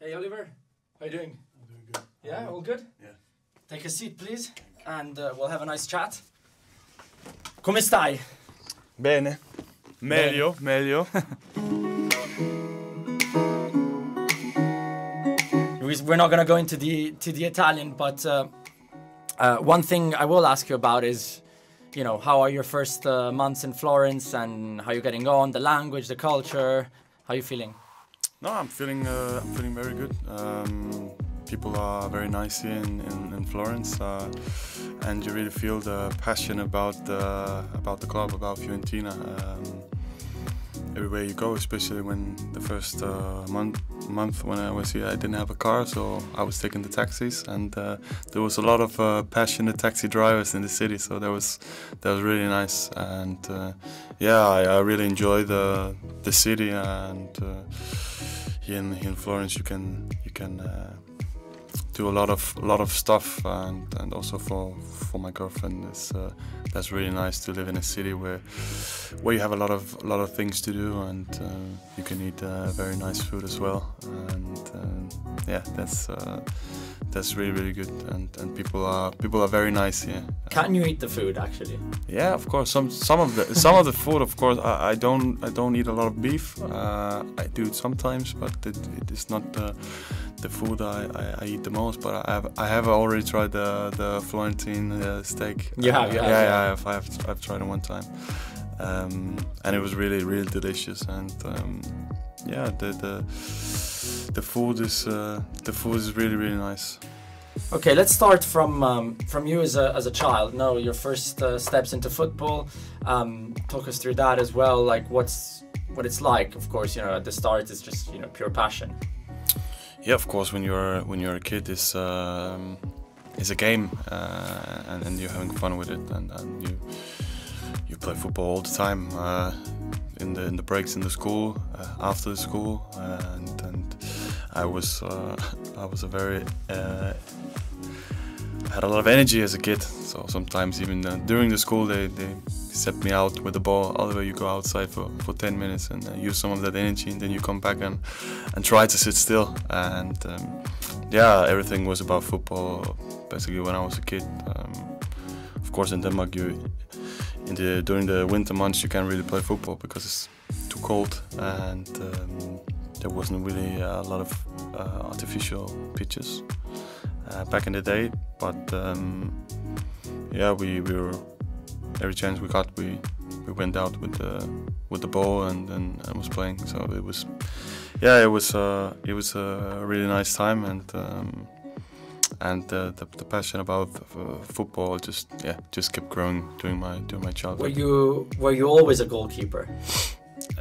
Hey Oliver, how you doing? I'm doing good. Yeah, all good? Yeah. Take a seat please and uh, we'll have a nice chat. Come stai? Bene. Meglio, meglio. We- We're not gonna go into the to the Italian, but uh, uh, one thing I will ask you about is, you know, how are your first uh, months in Florence and how you're getting on, the language, the culture, how are you feeling? No, I'm feeling, uh, I'm feeling very good. Um, people are very nice here in, in, in Florence, uh, and you really feel the passion about the about the club, about Fiorentina. Um, everywhere you go, especially when the first uh, month month when I was here, I didn't have a car, so I was taking the taxis, and uh, there was a lot of uh, passionate taxi drivers in the city. So that was that was really nice, and uh, yeah, I, I really enjoy the the city, and uh, here in here in Florence, you can you can. Uh, do a lot of a lot of stuff and, and also for for my girlfriend it's uh, that's really nice to live in a city where where you have a lot of a lot of things to do and uh, you can eat uh, very nice food as well and uh, yeah that's uh, that's really really good. And, and people are people are very nice here. Can you eat the food actually? yeah of course. Some some of the some of the food of course I, I don't I don't eat a lot of beef. Uh, I do it sometimes but it, it is not the the food I, I, I eat the most. But I have I have already tried the the Florentine uh, steak. You have, you Uh, have, yeah, yeah. yeah I have, I have I've tried it one time um, and it was really really delicious and um, yeah the the the food is uh, the food is really really nice Okay, let's start from um, from you as a, as a child. No, your first uh, steps into football. Um, talk us through that as well. Like what's what it's like. Of course, you know at the start it's just you know pure passion. Yeah, of course. When you're when you're a kid, it's um, it's a game, uh, and, and you're having fun with it, and, and you you play football all the time uh, in the in the breaks in the school, uh, after the school, and and I was uh, I was a very uh, had a lot of energy as a kid. So sometimes even uh, during the school, they, they set me out with the ball. Otherwise, you go outside for, for 10 minutes and uh, use some of that energy, and then you come back and and try to sit still. And um, yeah, everything was about football. Basically, when I was a kid. Um, of course, in Denmark, you the during the winter months you can't really play football because it's too cold, and um, there wasn't really a lot of uh, artificial pitches uh, back in the day. But um, yeah, we, we were every chance we got, we we went out with the with the ball and and, was playing. So it was yeah, it was uh, it was a really nice time and. Um, and uh, the, the passion about uh, football just yeah just kept growing during my during my childhood. Were you were you always a goalkeeper?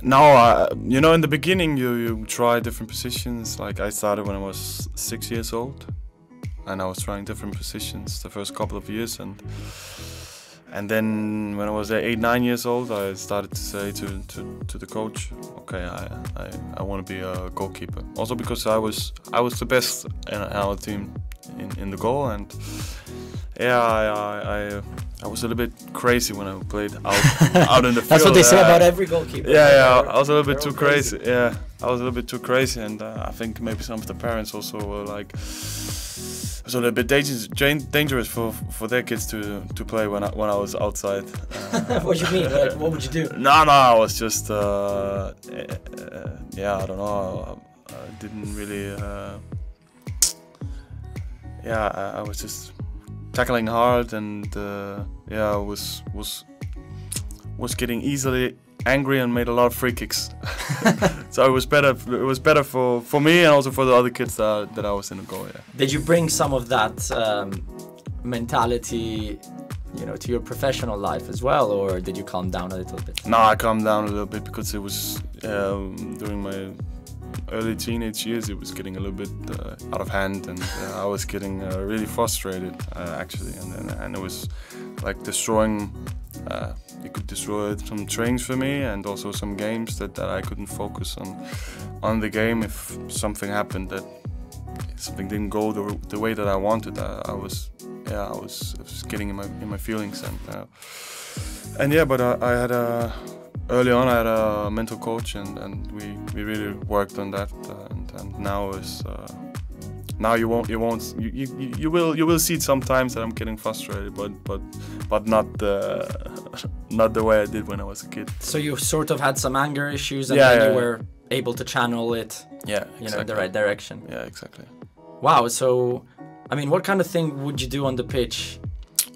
No, uh, you know, in the beginning, you, you try different positions. Like I started when I was six years old, and I was trying different positions the first couple of years, and and then when I was eight nine years old, I started to say to to, to the coach, okay, I I, I want to be a goalkeeper. Also because I was I was the best in our team in, in the goal, and yeah, I I, I was a little bit crazy when I played out out in the field. That's what they say yeah. about every goalkeeper. Yeah, yeah, They're- I was a little bit too all crazy. Yeah, I was a little bit too crazy, and uh, I think maybe some of the parents also were like, it was a little bit dangerous, dangerous for for their kids to to play when I when I was outside. Uh, what do you mean? Like, what would you do? no, no, I was just, uh, uh, yeah, I don't know, I, I didn't really, uh, yeah, I, I was just tackling hard, and uh, yeah, I was was was getting easily angry and made a lot of free kicks. so it was better. It was better for, for me and also for the other kids that, that I was in the goal. Yeah. Did you bring some of that um, mentality, you know, to your professional life as well, or did you calm down a little bit? No, I calmed down a little bit because it was um, during my early teenage years. It was getting a little bit uh, out of hand, and uh, I was getting uh, really frustrated uh, actually, and, and it was like destroying. Uh, it could destroy some trains for me, and also some games that, that I couldn't focus on on the game if something happened that something didn't go the, the way that I wanted. I, I was yeah, I was, I was getting in my in my feelings and uh, and yeah, but I, I had a early on, I had a mental coach, and, and we, we really worked on that. And, and now is uh, now you won't you won't you, you, you will you will see it sometimes that I'm getting frustrated, but but but not the not the way I did when I was a kid. So you sort of had some anger issues, and Yeah, then yeah, you were able to channel it, Yeah, you know, in the right direction. Yeah, exactly. Wow. So, I mean, what kind of thing would you do on the pitch?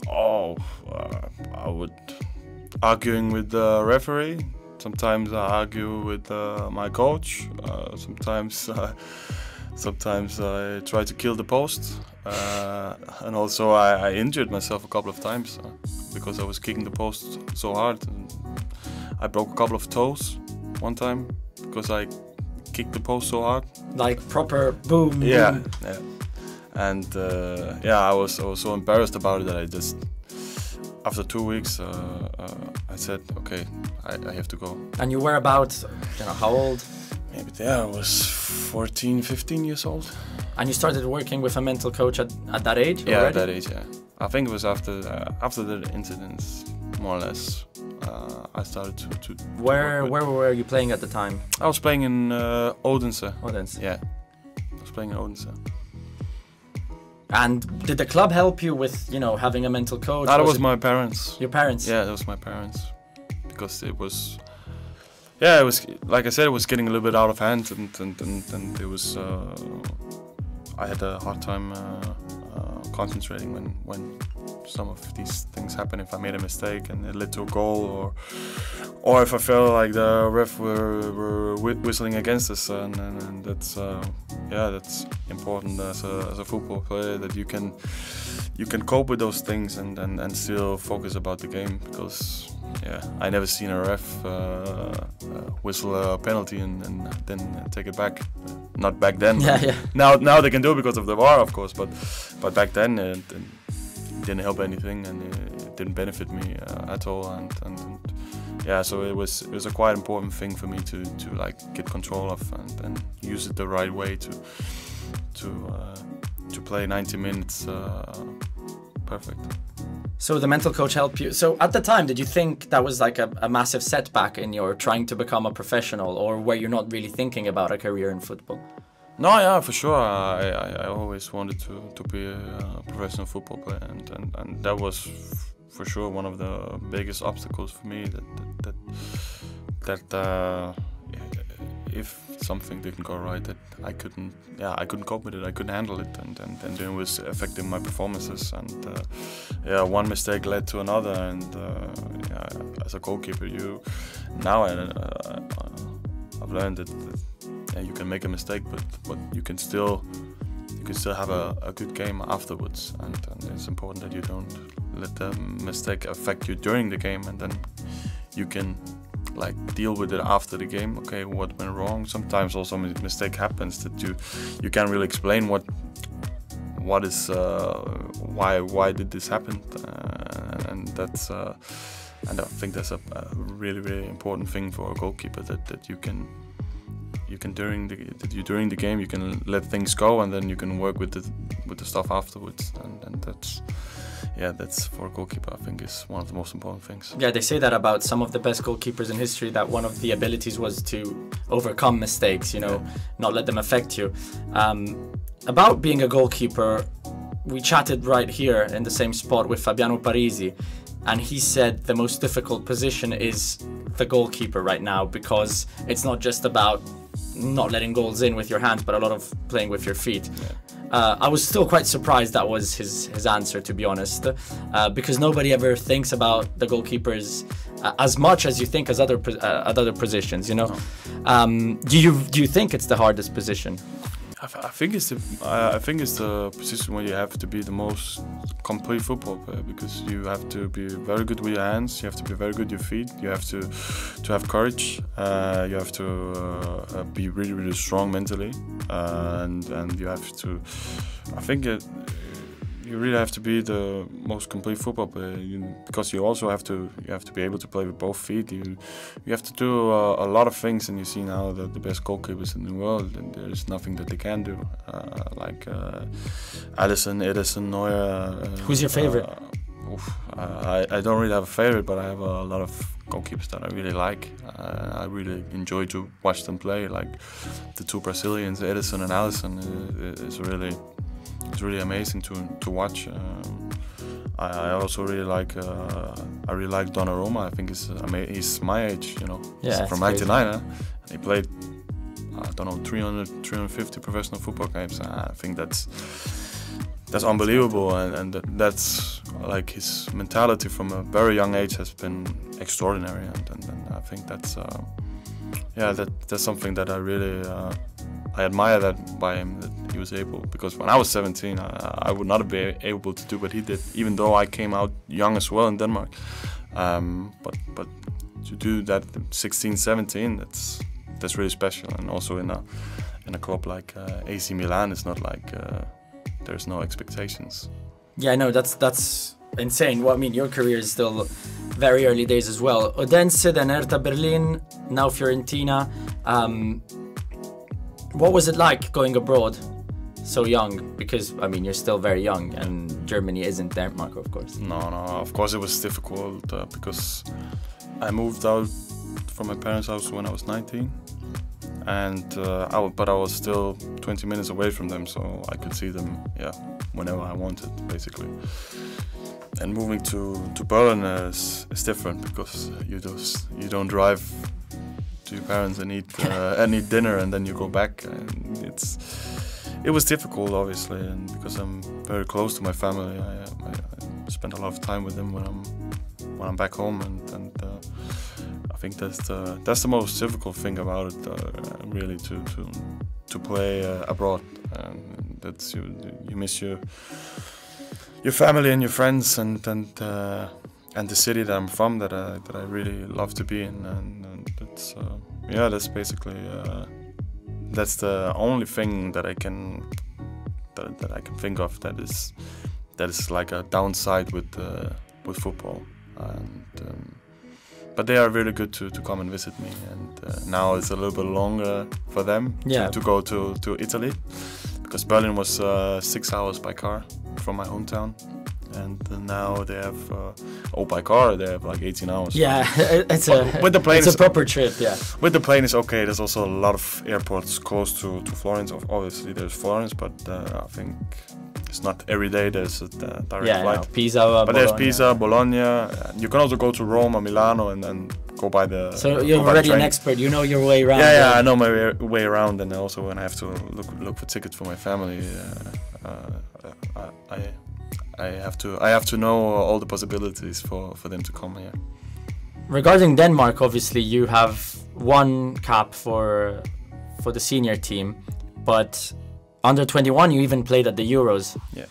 Oh, uh, I would arguing with the referee. Sometimes I argue with uh, my coach. Uh, sometimes, uh, sometimes I try to kill the post. Uh, and also, I, I injured myself a couple of times uh, because I was kicking the post so hard. And I broke a couple of toes one time because I kicked the post so hard. Like proper boom. Yeah, boom. yeah. And uh, yeah, I was I was so embarrassed about it that I just after two weeks uh, uh, I said, okay, I, I have to go. And you were about, you know, how old? Maybe yeah, I was 14, 15 years old. And you started working with a mental coach at, at that age Yeah, already? at that age. Yeah, I think it was after uh, after the incidents, more or less. Uh, I started to, to to Where work where were you playing at the time? I was playing in uh, Odense. Odense. Yeah, I was playing in Odense. And did the club help you with, you know, having a mental coach? That was it my parents. your parents. Yeah, that was my parents because it was. Yeah, it was like I said, it was getting a little bit out of hand, and and and, and it was. Uh, I had a hard time uh, concentrating when when some of these things happen. If I made a mistake and it led to a goal, or or if I felt like the ref were, were whistling against us, and, and, and that's uh, yeah, that's important as a, as a football player that you can you can cope with those things and, and, and still focus about the game because yeah I never seen a ref uh, uh, whistle a penalty and, and then take it back. Not back then. Yeah, yeah. now now they can do it because of the VAR of course but but back then it, it didn't help anything and it didn't benefit me uh, at all. And, and, and yeah so it was it was a quite important thing for me to to like get control of and, and use it the right way to to uh, to play 90 minutes uh, perfect So the mental coach helped you. So at the time, did you think that was like a, a massive setback in your trying to become a professional, or were you not really thinking about a career in football? No, yeah, for sure. I, I, I always wanted to, to be a professional football player, and, and, and that was f- for sure one of the biggest obstacles for me. That that that, that uh, if something didn't go right, that I couldn't, yeah, I couldn't cope with it. I couldn't handle it, and and, and it was affecting my performances. And uh, yeah, one mistake led to another, and uh, yeah, as a goalkeeper, you now I, uh, I've learned that. that yeah, you can make a mistake, but but you can still you can still have a, a good game afterwards, and, and it's important that you don't let the mistake affect you during the game, and then you can like deal with it after the game. Okay, what went wrong? Sometimes also a mistake happens that you you can't really explain what what is uh, why why did this happen, uh, and that's. Uh, and I think that's a, a really, really important thing for a goalkeeper that, that you can you can during the that you during the game you can let things go and then you can work with the with the stuff afterwards and, and that's yeah that's for a goalkeeper I think is one of the most important things Yeah, they say that about some of the best goalkeepers in history. That one of the abilities was to overcome mistakes. You know, Yeah. not let them affect you. Um, about being a goalkeeper, we chatted right here in the same spot with Fabiano Parisi, and he said the most difficult position is the goalkeeper right now because it's not just about not letting goals in with your hands, but a lot of playing with your feet. Uh, I was still quite surprised that was his his answer, to be honest, uh, because nobody ever thinks about the goalkeepers uh, as much as you think as other uh, at other positions. You know, um, do you do you think it's the hardest position? I, I think it's the I I think it's the position where you have to be the most complete football player because you have to be very good with your hands, you have to be very good with your feet, you have to to have courage, uh, you have to uh, uh, be really really strong mentally, uh, and and you have to. I think it, you really have to be the most complete football player you, because you also have to you have to be able to play with both feet. You you have to do uh, a lot of things, and you see now that the best goalkeepers in the world, and there's nothing that they can do. Uh, like uh, Alisson, Ederson, Neuer. Uh, Who's your favorite? Uh, oof, uh, I, I don't really have a favorite, but I have a lot of goalkeepers that I really like. Uh, I really enjoy to watch them play. Like the two Brazilians, Ederson and Alisson, uh, is really it's really amazing to to watch. Um, I, I, also really like uh, I really like Donnarumma. I think he's he's my age, you know. Yeah, he's from '99, and he played I don't know 300 350 professional football games. I think that's that's unbelievable, and, and that's like his mentality from a very young age has been extraordinary, and, and, and I think that's uh, yeah that that's something that I really uh, I admire that by him that he was able because when I was 17 I, I would not have be able to do what he did, even though I came out young as well in Denmark. Um, but but to do that 16, 17, that's that's really special, and also in a in a club like uh, AC Milan, it's not like uh, there's no expectations. Yeah, no, that's that's insane. Well, I mean, your career is still very early days as well. Odense, then Hertha Berlin, now Fiorentina. Um, what was it like going abroad so young? Because I mean, you're still very young, and Germany isn't Denmark, of course. No, no, of course it was difficult uh, because I moved out from my parents' house when I was 19 and uh, I but I was still 20 minutes away from them, so I could see them, yeah, whenever I wanted, basically. And moving to to Berlin is, is different because you just you don't drive to your parents and eat uh, and eat dinner and then you go back, and it's it was difficult, obviously, and because I'm very close to my family, I, I, I spend a lot of time with them when I'm when I'm back home, and and uh, think that's the that's the most difficult thing about it, uh, really, to to to play uh, abroad. And that's you you miss your your family and your friends and and uh, and the city that I'm from that I that I really love to be in. And, uh, yeah, that's basically uh, that's the only thing that I can that, that I can think of that is that is like a downside with uh, with football. And um, but they are really good to, to come and visit me. And uh, now it's a little bit longer for them yeah. to, to go to, to Italy because Berlin was uh, six hours by car from my hometown. And now they have, uh, oh, by car they have like 18 hours. Yeah, it's a with the plane. It's a proper trip. Yeah. With the plane is okay. There's also a lot of airports close to, to Florence. Obviously, there's Florence, but uh, I think it's not every day there's a direct yeah, flight. No, Pisa, uh, but Bologna. there's Pisa, Bologna. You can also go to Rome or Milano and then go by the. So you're already an expert. You know your way around. Yeah, yeah, I know my way, around, and also when I have to look look for tickets for my family, uh, uh, I I have to I have to know all the possibilities for for them to come here. Regarding Denmark, obviously you have one cap for for the senior team, but under 21 you even played at the euros. Yeah.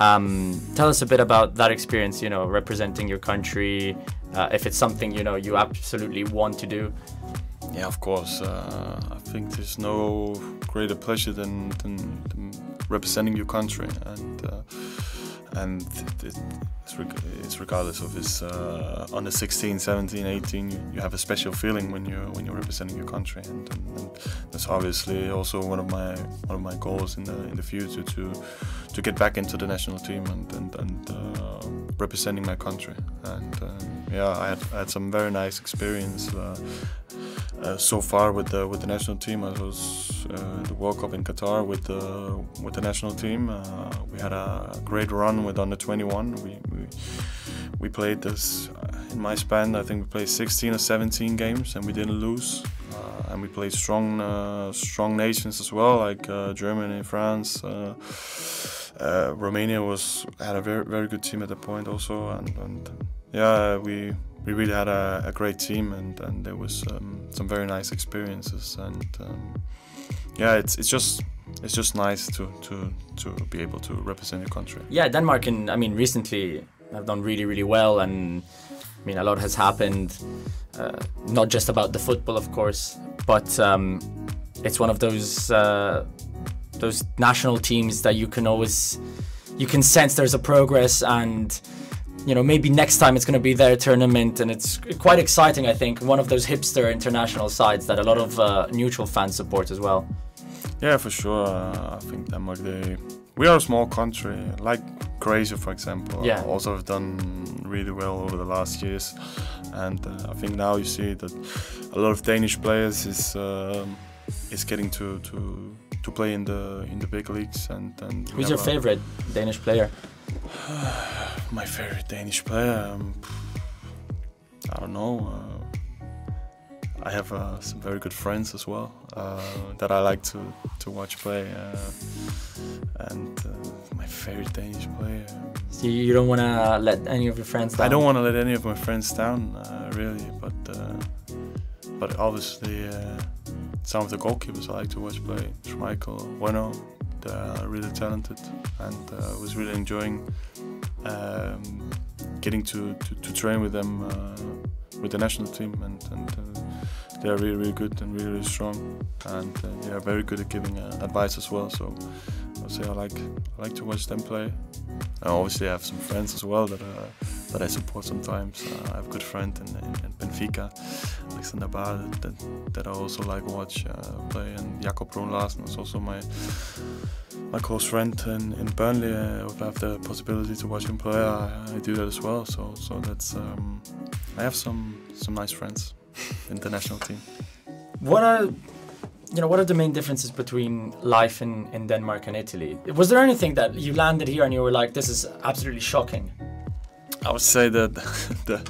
Um, tell us a bit about that experience you know representing your country uh, if it's something you know you absolutely want to do. Yeah of course uh, i think there's no greater pleasure than, than, than representing your country and uh, and it's, it's regardless of his uh, under 16 17 18 you, you, have a special feeling when you're when you're representing your country. And, and, and, that's obviously also one of my one of my goals in the in the future to to get back into the national team and and, and uh, representing my country. And um, yeah I had, I had some very nice experience uh, so far with the with the national team. I was uh, the World Cup in Qatar with the with the national team. Uh, we had a great run with under 21. We we, we played this uh, in my span. I think we played 16 or 17 games and we didn't lose. Uh, and we played strong strong nations as well, like Germany, France. Romania was had a very very good team at the point also, and, and yeah, we we really had a, a great team and, and there was um, some very nice experiences and um, yeah it's it's just it's just nice to, to to be able to represent your country. Yeah denmark and i mean recently have done really really well and i mean a lot has happened uh, not just about the football of course but um, it's one of those uh, those national teams that you can always you can sense there's a progress and you know, maybe next time it's going to be their tournament, and it's quite exciting. I think one of those hipster international sides that a lot of uh, neutral fans support as well. Yeah, for sure. Uh, I think Denmark. They we are a small country, like Croatia, for example. Yeah. Also have done really well over the last years, and uh, I think now you see that a lot of Danish players is um, is getting to to to play in the in the big leagues. And, and Who's your favorite Danish player? My favorite Danish player. Um, I don't know. Uh, I have uh, some very good friends as well uh, that I like to, to watch play. Uh, and uh, my favorite Danish player. So you don't want to let any of your friends down? I don't want to let any of my friends down, uh, really. But uh, but obviously, uh, some of the goalkeepers I like to watch play. Schmeichel, Bueno, they're really talented, and uh, was really enjoying um, getting to, to, to train with them uh, with the national team, and, and uh, they are really really good and really, really strong, and uh, they are very good at giving uh, advice as well. So I would say I like I like to watch them play. I obviously I have some friends as well that uh, that I support sometimes. Uh, I have a good friend in, in, in Benfica, Alexander Bah, that, that I also like watch uh, play, and Jacob Bruun Larsen is also my my close friend in, in Burnley. Uh, if I have the possibility to watch him play, I, I do that as well. So so that's um, I have some some nice friends in the national team. What are you know what are the main differences between life in, in Denmark and Italy? Was there anything that you landed here and you were like, this is absolutely shocking? I would say that the,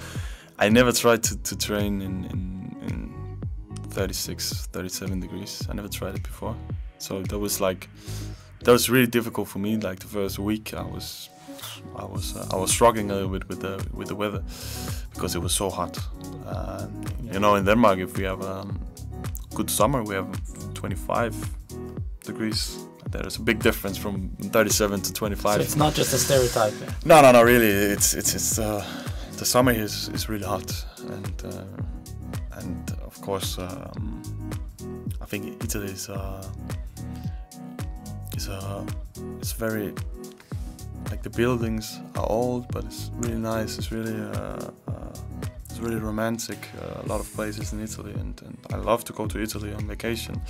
I never tried to, to train in, in, in 36, 37 degrees. I never tried it before. So that was like, that was really difficult for me. Like the first week, I was, I was, uh, I was struggling a little bit with the with the weather because it was so hot. Uh, You know, in Denmark, if we have um, good summer, we have 25 degrees. There is a big difference from 37 to 25. So it's not just a stereotype. No, no, no. Really, it's it's it's uh, the summer is is really hot, and uh, and of course, um, I think Italy is uh, is uh, it's very like the buildings are old, but it's really nice. It's really uh, uh, it's really romantic. Uh, a lot of places in Italy, and, and I love to go to Italy on vacation.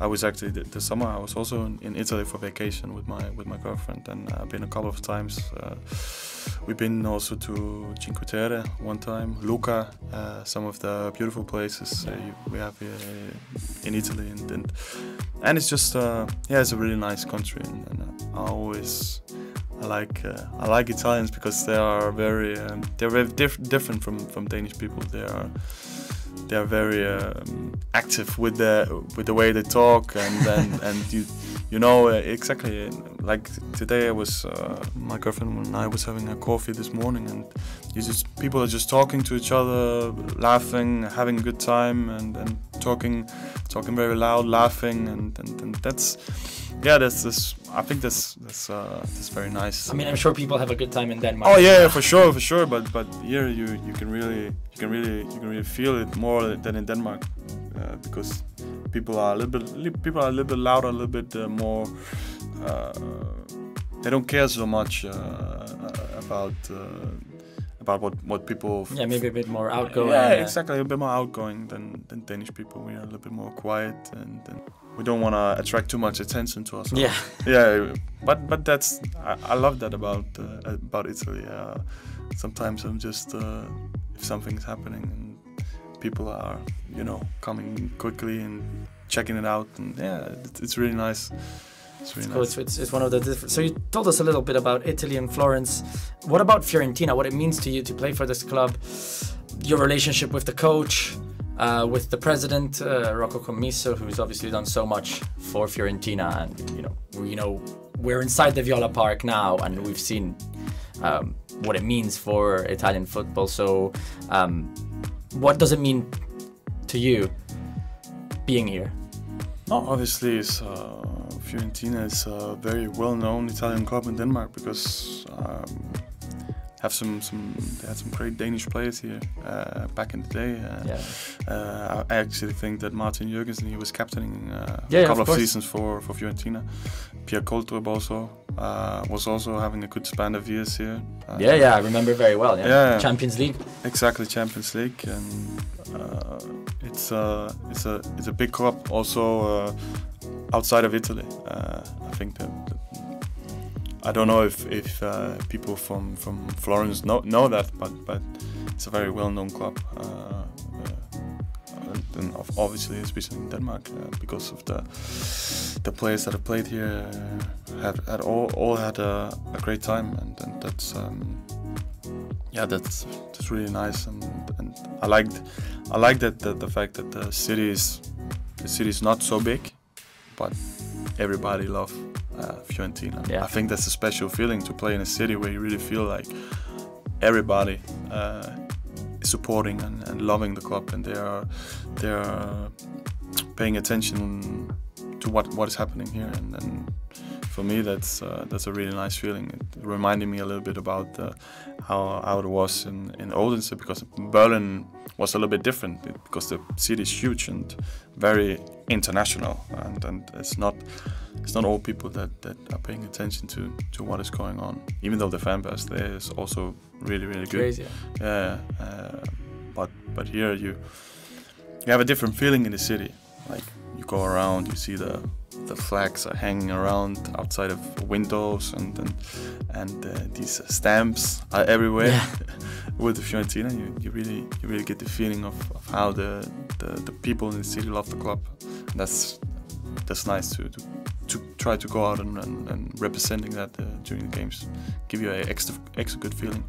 I was actually the, the summer I was also in, in Italy for vacation with my with my girlfriend, and I've been a couple of times. Uh, we've been also to Cinque Terre one time, Lucca, uh, some of the beautiful places uh, we have uh, in Italy, and and, and it's just uh, yeah, it's a really nice country, and, and I always. I like uh, I like Italians because they are very um, they're very diff- different from, from Danish people. They are they are very um, active with the with the way they talk and and, and you you know uh, exactly like today I was uh, my girlfriend and I was having a coffee this morning and you just people are just talking to each other, laughing, having a good time and, and talking talking very loud, laughing and, and, and that's yeah that's this I think that's that's uh, that's very nice. I mean, I'm sure people have a good time in Denmark. Oh yeah, for sure, for sure. But but here you you can really you can really you can really feel it more than in Denmark uh, because people are a little bit people are a little bit louder, a little bit uh, more. Uh, they don't care so much uh, about uh, about what what people. Yeah, maybe a bit more outgoing. yeah, uh, exactly. A bit more outgoing than, than Danish people. We are a little bit more quiet and, and we don't want to attract too much attention to ourselves. Yeah. yeah. But but that's I, I love that about uh, about Italy. Uh, sometimes I'm just uh, if something's happening and people are you know coming quickly and checking it out and yeah, it's really nice. It's really Cool. nice. It's, it's, it's one of the different. So you told us a little bit about Italy and Florence. What about Fiorentina? What it means to you to play for this club? Your relationship with the coach, uh, with the president uh, Rocco Commisso, who's obviously done so much for Fiorentina, and you know, we, you know, we're inside the Viola Park now, and we've seen um, what it means for Italian football. So, um, what does it mean to you being here? No, obviously, it's, uh, Fiorentina is a very well-known Italian club in Denmark because um, have some some they had some great Danish players here uh, back in the day. Uh, Yeah. uh, I actually think that Martin Jørgensen he was captaining uh, Yeah, a couple of of, seasons for for Fiorentina. Per Krøldrup also uh, was also having a good span of years here. Uh, Yeah, yeah, I remember very well. Yeah, Yeah. Champions League. Exactly, Champions League, and uh, it's a it's a it's a big club. Also, uh, outside of Italy. Uh, I think that, that, I don't know if if uh, people from from Florence know know that, but but it's a very well known club. Uh, uh, and obviously, especially in Denmark, uh, because of the the players that have played here had, had all, all had a, a great time, and, and that's um, yeah, that's that's really nice, and, and I liked I like that the, the fact that the city is the city is not so big, but everybody love uh, Fiorentina. Yeah. I think that's a special feeling to play in a city where you really feel like everybody uh, is supporting and, and loving the club, and they are they are paying attention to what what is happening here, and, and for me that's uh, that's a really nice feeling. It reminded me a little bit about uh, how how it was in in Odense because Berlin was a little bit different because the city is huge and very international, and, and it's not it's not all people that, that are paying attention to to what is going on. Even though the fan base there is also really really good. Crazy. Yeah, uh, but but here you you have a different feeling in the city. Like you go around, you see the the flags are hanging around outside of windows, and and, and uh, these stamps are everywhere. Yeah. With the Fiorentina, you, you really you really get the feeling of, of how the, the, the people in the city love the club. And that's that's nice to, to to try to go out and, and, and representing that uh, during the games, give you a extra extra good feeling.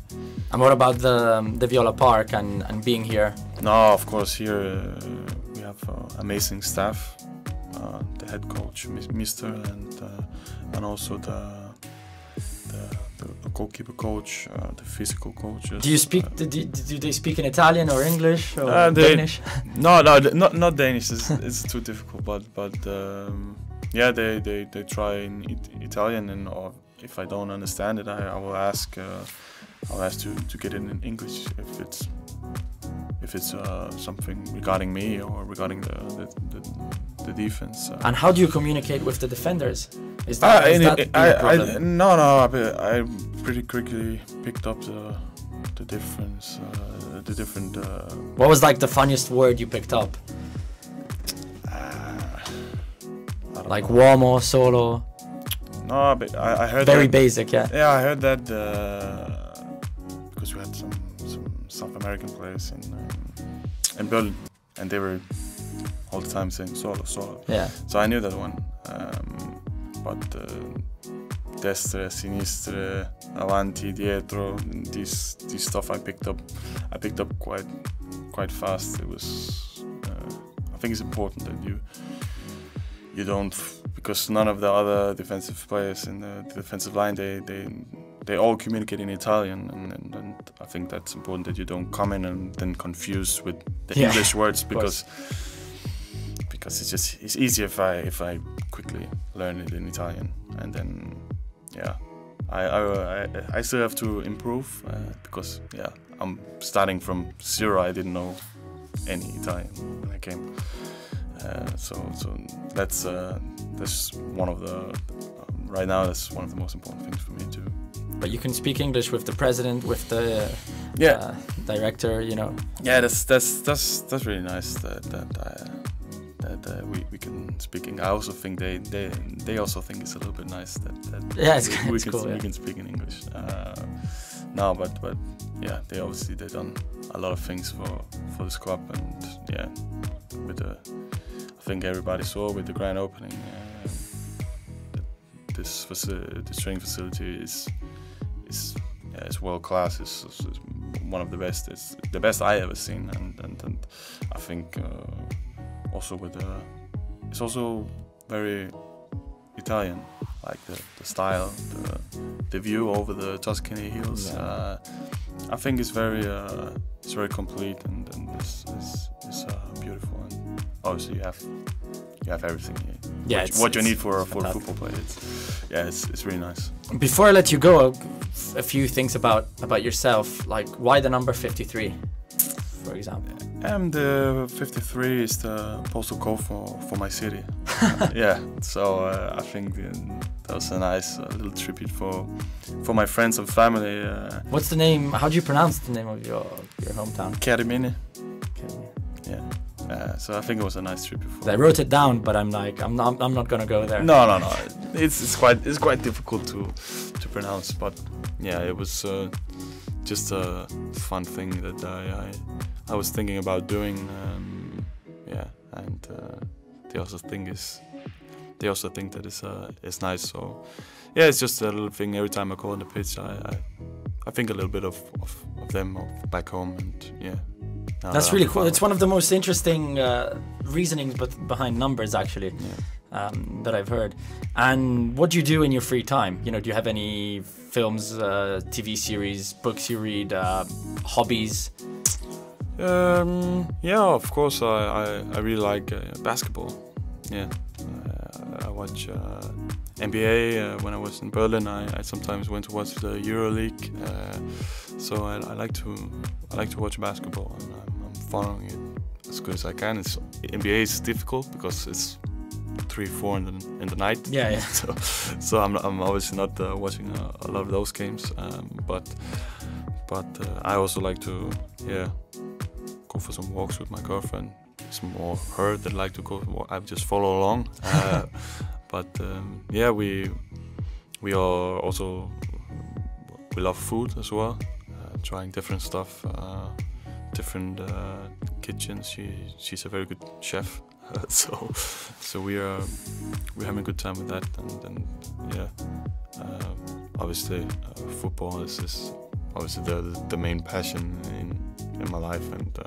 And what about the um, the Viola Park and, and being here? No, of course here uh, we have uh, amazing staff, uh, the head coach, Mister, and uh, and also the the, the goalkeeper coach, uh, the physical coaches. Do you speak? uh, do, do, they speak in Italian or English or Uh, they- Danish? no, no, not not Danish. It's, it's too difficult. But but um, yeah, they, they, they try in it- Italian, and or if I don't understand it, I, I will ask. Uh, I'll ask to, to get it in English if it's if it's uh, something regarding me or regarding the the, the, the defense. Uh, And how do you communicate with the defenders? Is that, is and that it- I, I, no, no, I, I pretty quickly picked up the the difference, uh, the different. Uh, what was like the funniest word you picked up? uh, Like know. uomo, solo, No, but I, I heard very that, basic, yeah. Yeah, I heard that uh, because we had some South American players in um, in Berlin, and they were all the time saying solo, solo. Yeah. So I knew that one. Um, but uh, destra, sinistra, avanti, dietro, these this stuff I picked up. I picked up quite quite fast. It was. Uh, I think it's important that you you don't because none of the other defensive players in the defensive line they they they all communicate in Italian and, and, and I think that's important that you don't come in and then confuse with the Yeah, English words because because it's just it's easier if I if I quickly learn it in Italian and then yeah. I I, I, I still have to improve uh, because yeah I'm starting from zero. I didn't know any Italian when I came. Uh, so so that's uh, that's one of the um, right now that's one of the most important things for me to But you can speak English with the president, with the yeah uh, director, you know. yeah that's that's that's that's really nice that that I, that uh, we, we can speak English. I also think they, they they also think it's a little bit nice that, that Yeah, it's, we, we it's can cool. we can speak in English. Uh, no, but but yeah, they obviously they done a lot of things for for this club and yeah, with the I think everybody saw with the grand opening. Uh, this this training facility is is yeah, it's world class. It's, it's, it's one of the best. It's the best I ever seen, and and, and I think uh, also with the it's also very Italian, like the, the style, the, the view over the Tuscany hills. Yeah. Uh, I think it's very uh, it's very complete and, and it's, it's, it's uh, beautiful. And obviously you have you have everything here. Yeah, what, what you need for for a football player. It's, yeah, it's, it's really nice. Before I let you go, a few things about about yourself, like why the number 53, for example. And the 53 is the postal code for, for my city. Uh, yeah, so uh, I think um, that was a nice uh, little tribute for for my friends and family. Uh, What's the name? How do you pronounce the name of your your hometown? Kerteminde. Okay. Yeah, Uh, so I think it was a nice trip before. I wrote it down, but I'm like, I'm not, I'm not gonna go there. No, no, no. It's it's quite it's quite difficult to to pronounce, but yeah, it was uh, just a fun thing that I I, I was thinking about doing. Um, yeah, and uh, they also think is they also think that it's uh, it's nice. So yeah, it's just a little thing. Every time I go on the pitch, I I, I think a little bit of, of, of them of back home, and yeah. Now That's really cool. It's one of the most interesting uh, reasonings but behind numbers, actually, Yeah. um, that I've heard. And what do you do in your free time? You know, do you have any films, uh, TV series, books you read, uh, hobbies? Um, yeah, of course. I, I, I really like uh, basketball. Yeah, uh, I watch uh, NBA. Uh, when I was in Berlin, I, I sometimes went to watch the EuroLeague. Uh, so I, I like to I like to watch basketball, and I'm, I'm following it as good as I can. It's NBA is difficult because it's three, four in the in the night. Yeah, yeah. so, so I'm, I'm obviously not uh, watching a, a lot of those games, um, but but uh, I also like to yeah go for some walks with my girlfriend. It's more her that like to go. I just follow along, uh, but um, yeah, we we are also we love food as well, uh, trying different stuff, uh, different uh, kitchens. She she's a very good chef, so so we are we're having a good time with that, and, and yeah, um, obviously uh, football is, is obviously the the main passion in in my life, and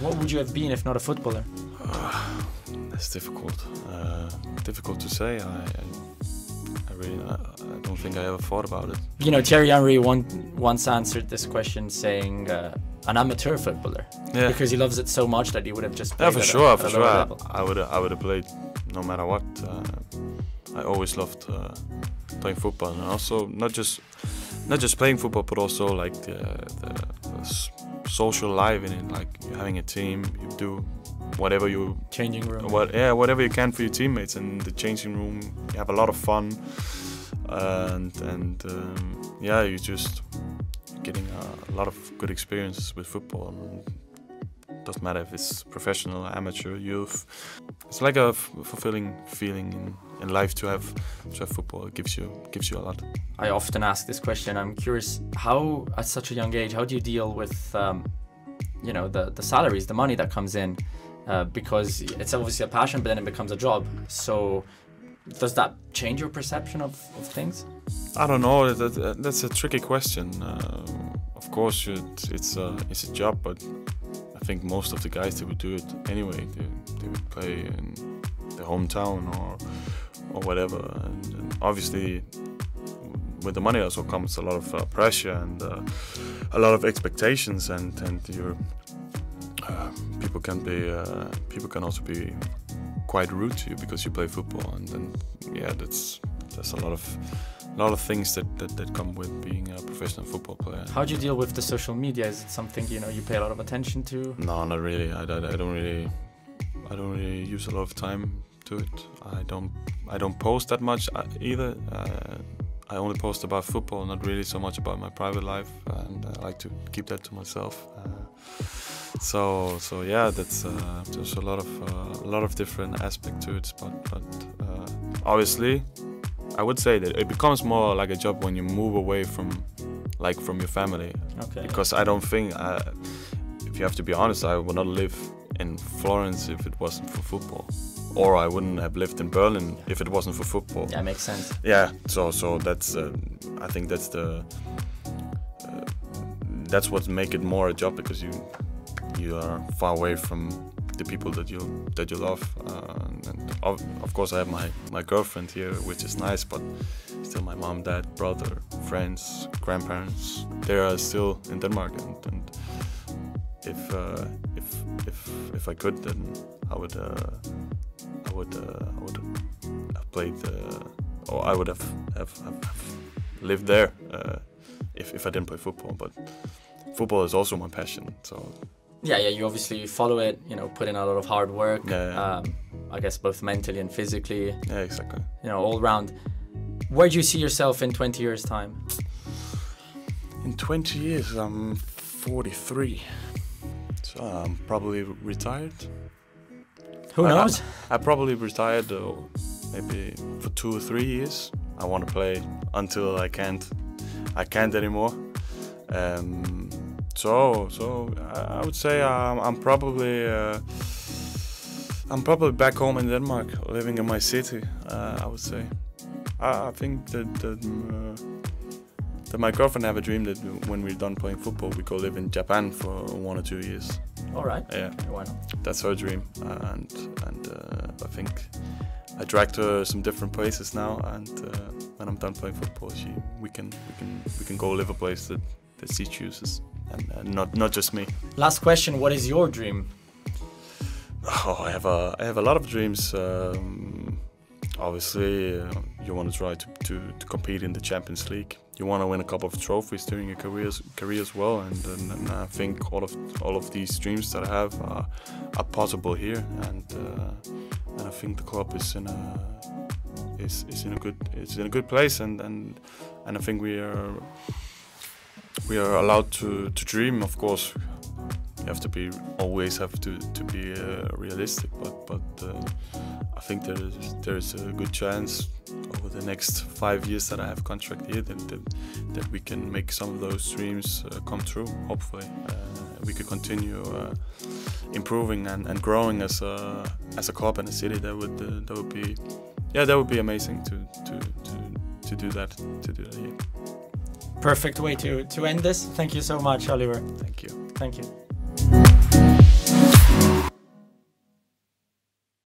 What would you have been if not a footballer? that's difficult. Uh, difficult to say. I I, I really I, I don't think I ever thought about it. You know, Thierry Henry one, once answered this question saying uh, an amateur footballer Yeah. because he loves it so much that he would have just Yeah, for a- sure, at for a sure. I. I would I would have played no matter what. Uh, I always loved uh, playing football, and also not just not just playing football, but also like the, the, the social life in it. Like you're having a team, you do whatever you Changing room. what yeah whatever you can for your teammates in the changing room. You have a lot of fun, and and um, yeah, you just getting a, a lot of good experiences with football. And doesn't matter if it's professional, amateur, youth. It's like a fulfilling feeling in, life to have to have football. It gives you gives you a lot. I often ask this question. I'm curious how, at such a young age, how do you deal with, um, you know, the the salaries, the money that comes in, uh, because it's obviously a passion, but then it becomes a job. So, does that change your perception of, of things? I don't know. That, that, that's a tricky question. Uh, of course, you, it's a it's a job, but I think most of the guys they would do it anyway. They, they would play in their hometown or or whatever. And, and obviously, with the money also comes a lot of uh, pressure and uh, a lot of expectations, and and your uh, people can be uh, people can also be quite rude to you because you play football, and then yeah, that's there's a lot of a lot of things that, that, that come with being a professional football player. How do you deal with the social media? Is it something you know you pay a lot of attention to? No, not really. I, I, I don't really I don't really use a lot of time to it. I don't I don't post that much uh, either. Uh, I only post about football, not really so much about my private life, and I like to keep that to myself. Uh, so so yeah, that's uh, there's a lot of uh, a lot of different aspect to it, but but uh, obviously, I would say that it becomes more like a job when you move away from like from your family Okay. because I don't think, uh, if you have to be honest, I would not live in Florence if it wasn't for football, or I wouldn't have lived in Berlin if it wasn't for football. Yeah, makes sense. Yeah, so so that's uh, I think that's the uh, that's what make it more a job because you you are far away from the people that you that you love, uh, and of, of course I have my my girlfriend here, which is nice, but still my mom, dad, brother, friends, grandparents, they are still in Denmark, and, and if uh, if if if I could, then I would uh, I would uh, I would have played uh, or I would have have, have, have lived there uh, if if I didn't play football. But football is also my passion, so Yeah, yeah. You obviously follow it. You know, put in a lot of hard work. Yeah, yeah. Um, I guess both mentally and physically. yeah, exactly. You know, all round. Where do you see yourself in 20 years' time? In 20 years, I'm 43, so I'm probably retired. Who I- knows? I probably retired uh, maybe for two or three years. I want to play until I can't. I can't anymore. Um, so so I, I would say um, I'm probably uh, I'm probably back home in Denmark, living in my city. Uh, I would say. I, I think that that, uh, that my girlfriend have a dream that when we're done playing football, we go live in Japan for one or two years. All right. Yeah Why not? that's her dream and and uh, I think I dragged her some different places now and uh, when I'm done playing football she we can we can we can go live a place that, that she chooses and uh, not not just me Last question. What is your dream? oh I have a I have a lot of dreams um, obviously uh, you want to try to, to, to compete in the Champions League you want to win a couple of trophies during your career career as well and, and, and I think all of all of these dreams that I have are, are possible here and uh, and I think the club is in a is, is in a good is in a good place and, and and I think we are we are allowed to, to dream of course. You have to be always have to to be uh, realistic but but uh, I think there is there is a good chance over the next five years that I have contract here that that, that we can make some of those dreams uh, come true hopefully uh, we could continue uh, improving and, and growing as a as a club and a city that would uh, that would be yeah that would be amazing to to to, to do that to do that here Perfect way to to end this. Thank you so much, Oliver. thank you Thank you.